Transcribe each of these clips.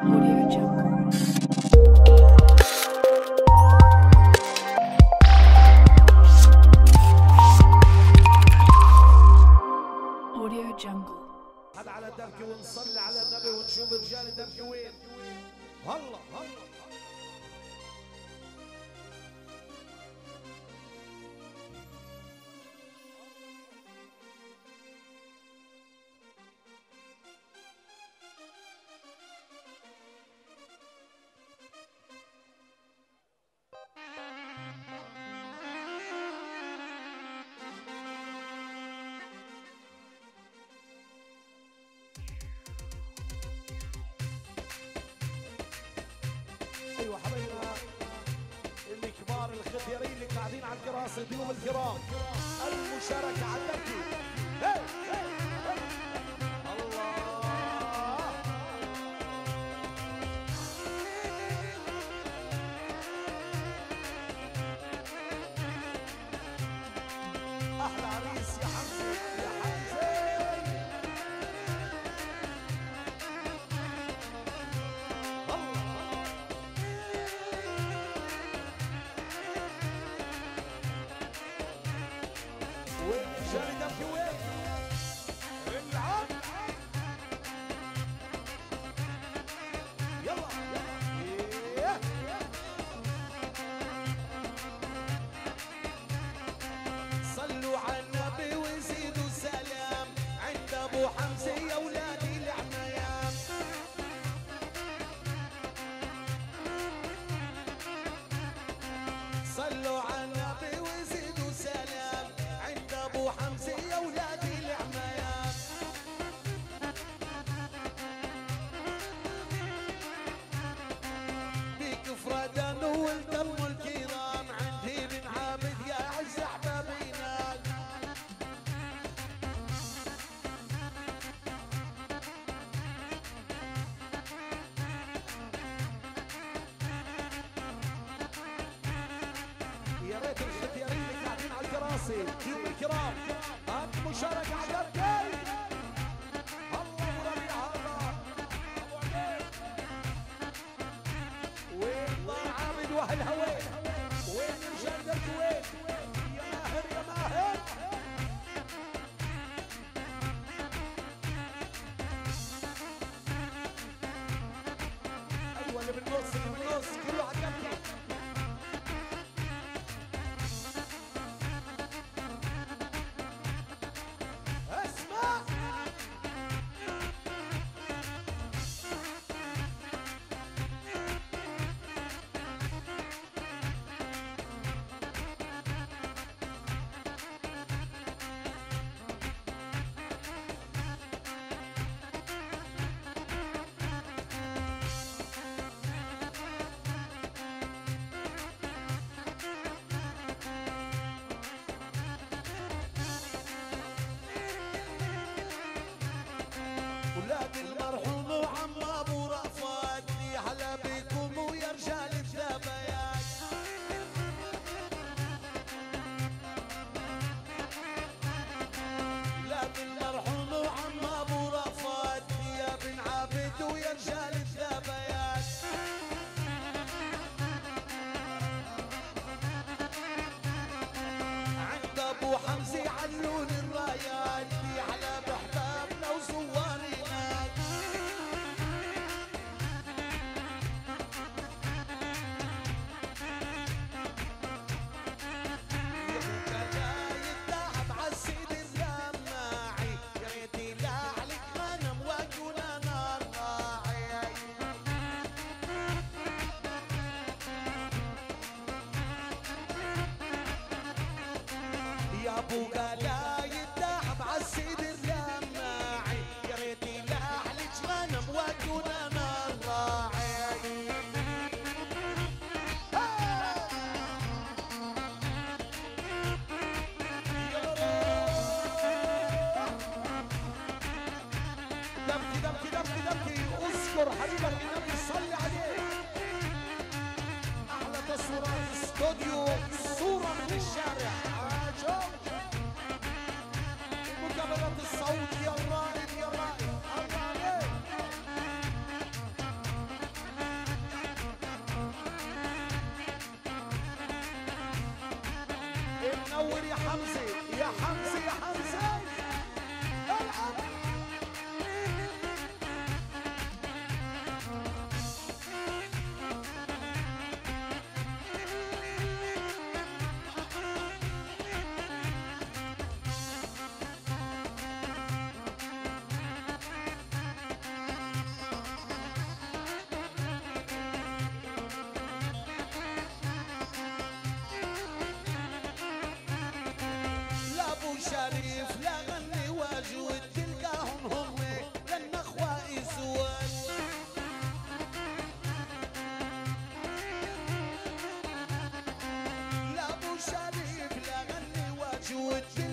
Audio Jungle. الكراسي ضيوف الكرام المشاركة على الترتيب وحمزة 아니요. bugalhar. نور يا حمزه يا حمزه يا حمزه you would.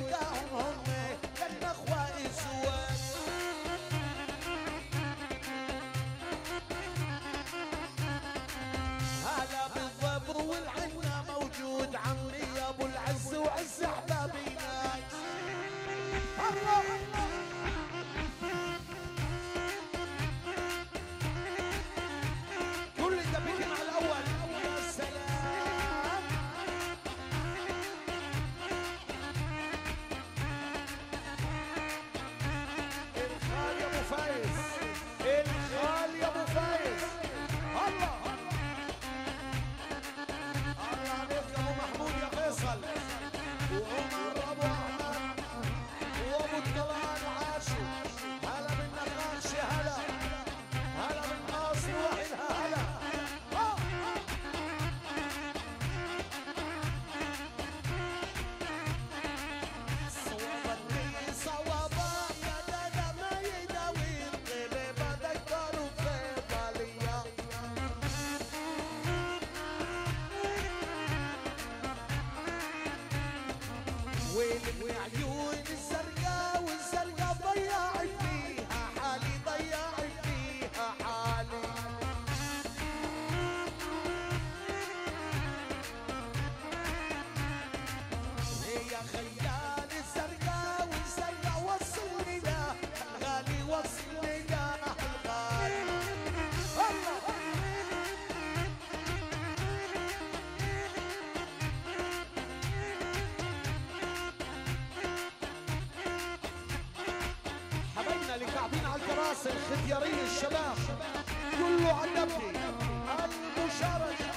اختيارية الشباب كله على النبي المشاركة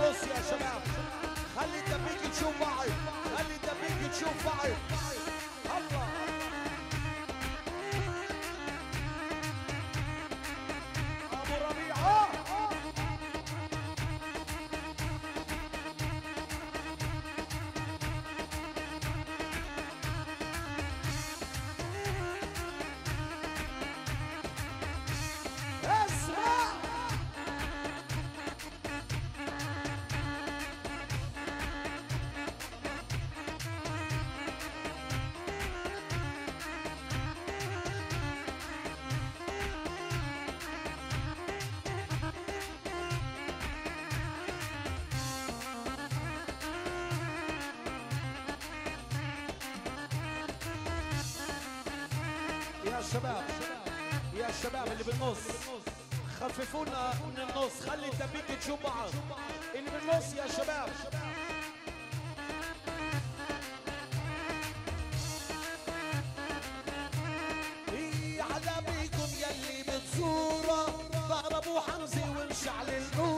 النص يا شباب خلي الدبيك تشوف بعض خلي الدبيك تشوف بعض الشباب. يا الشباب اللي بالنص. خففونا من النص. خلي التبيك تشوف بعض. اللي بالنص يا شباب. يا على بيكم يلي بتزوره ضربوا حمزة ومشعل النور.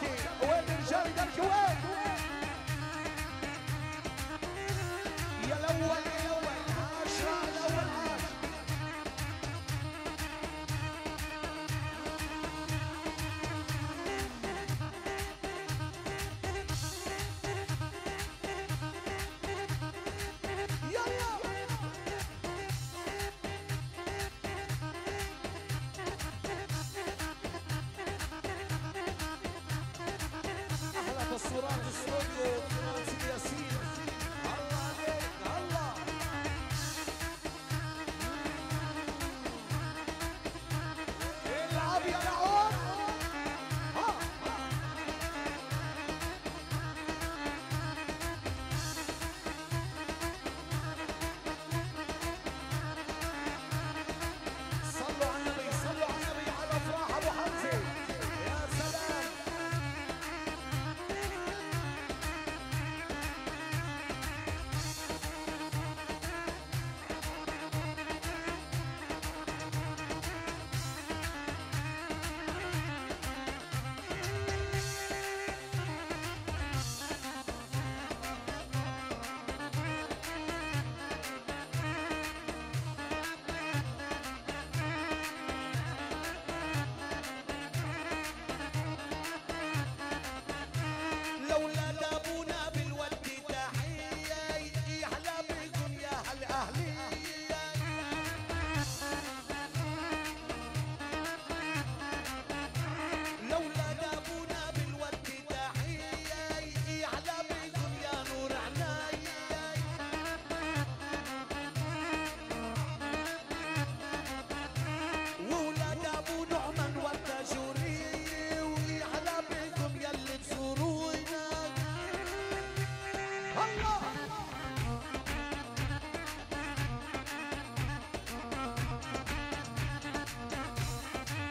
Shocking.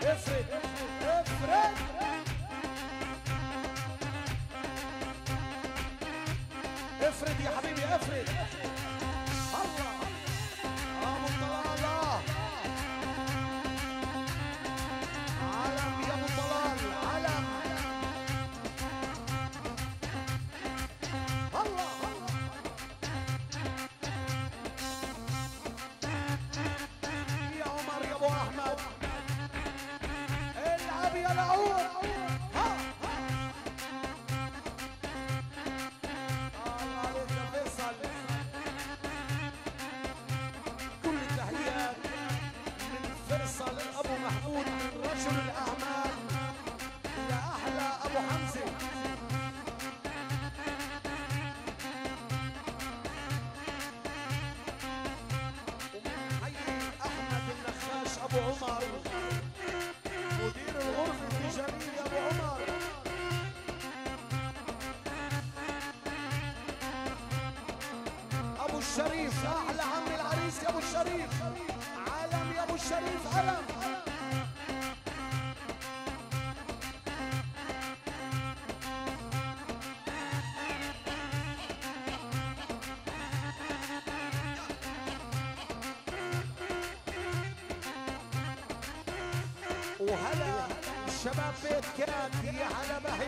افرد. يا حبيبي افرد. الشريف. علم يا أبو الشريف علم وهلا شباب بيت كان يا هلا بهي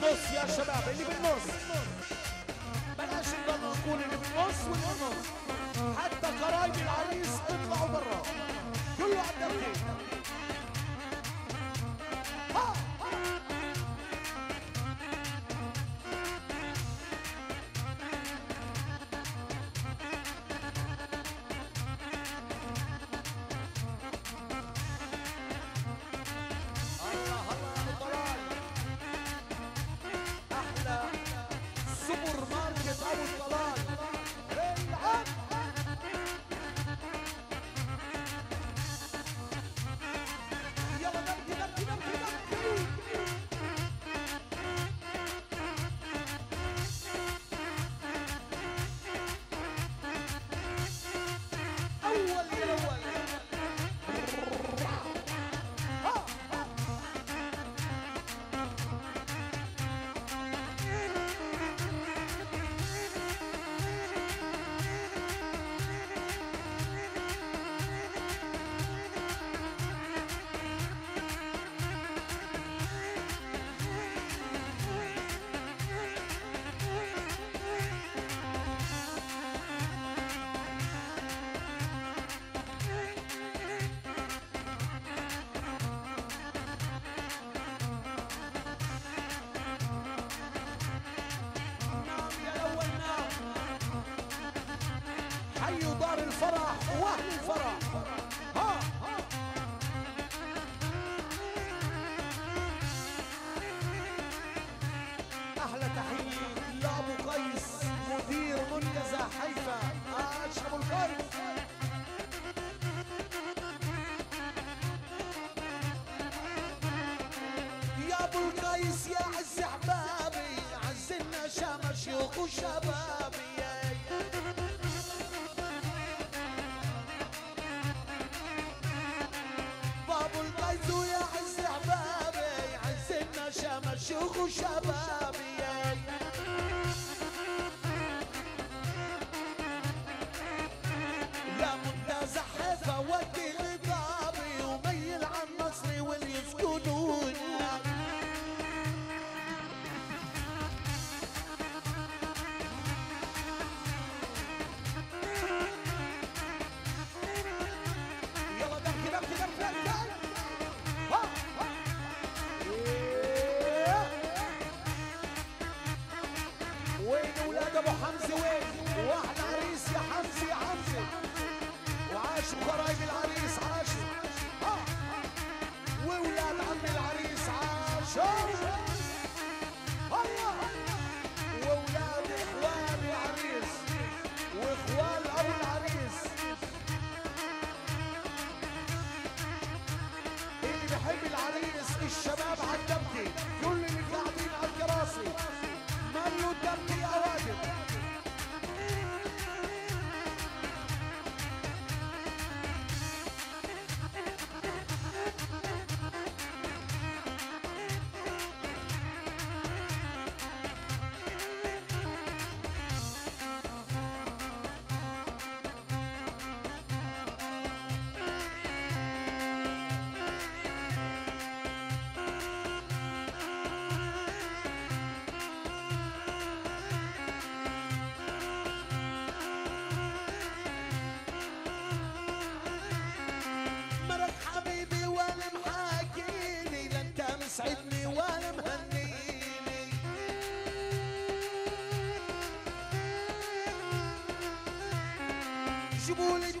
بالنص يا شباب اللي بالنص. بلاش نقول اللي بالنص واللي بالنص. حتى قرايب العريس تطلعوا برا. كله على الترتيب غنوا دار الفرح وأهل الفرح. ها أحلى تحية لابو قيس مدير منتزه حيفا. أشرف القيس. يا أبو القيس يا عز أحبابي عز النشامه شيوخ وشبابي puxa a. يسعدني والمهنيني جيبوا لي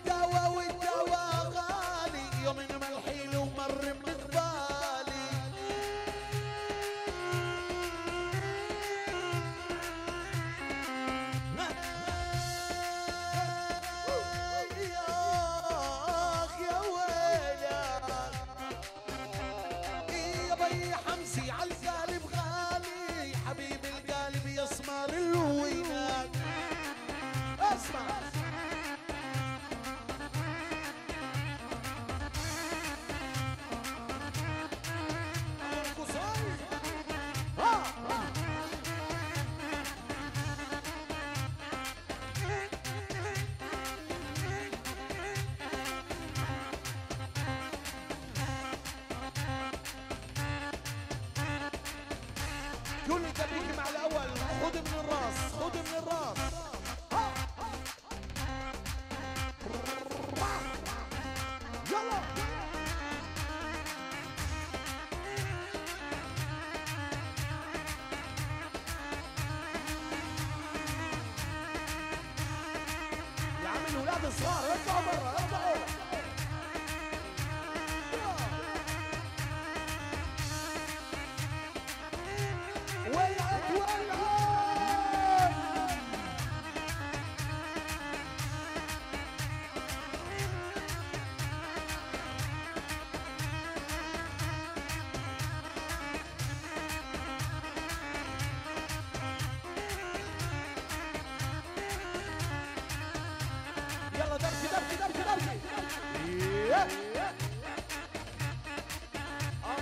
كل تبيك مع الأول. خد من الراس خد من الراس. يلا. يا عم الولاد الصغار اطلعوا برا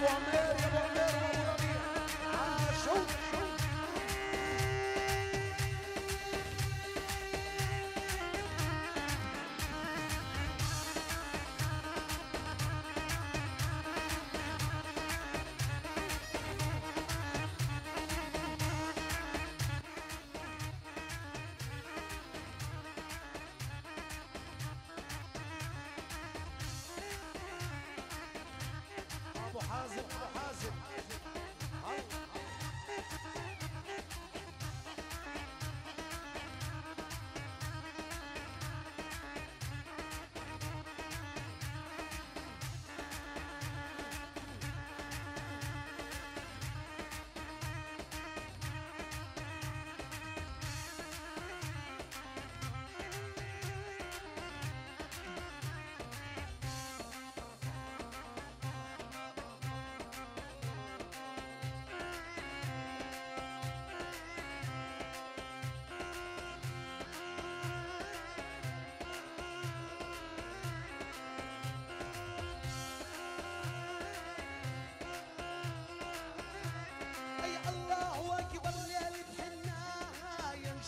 woman.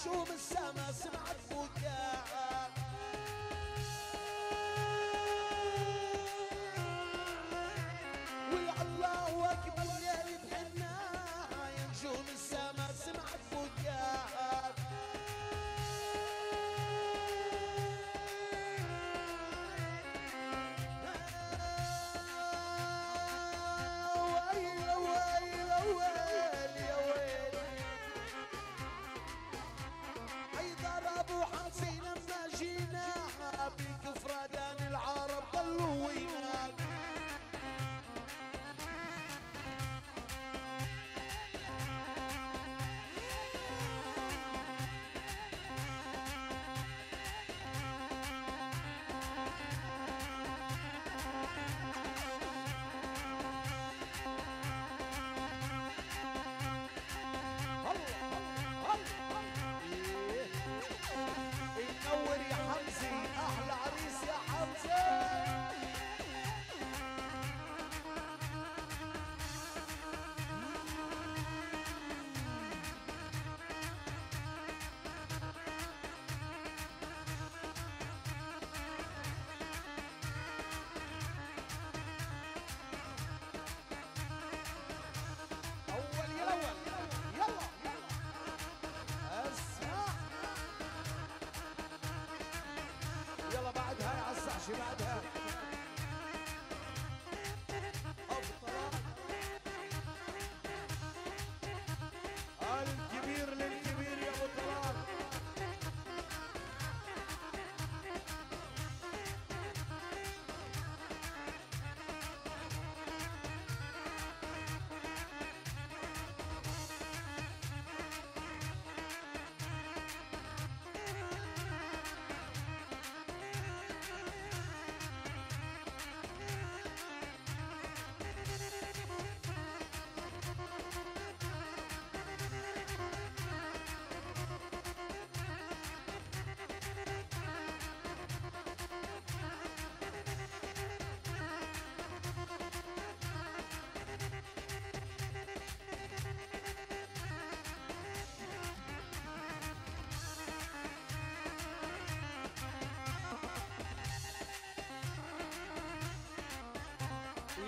show Obrigado.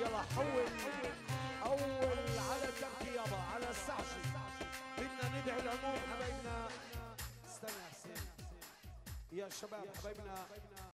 يلا حول أول على التركي يابا على السعشي بدنا ندعي العموم حبايبنا. استنى استنى. يا شباب حبايبنا.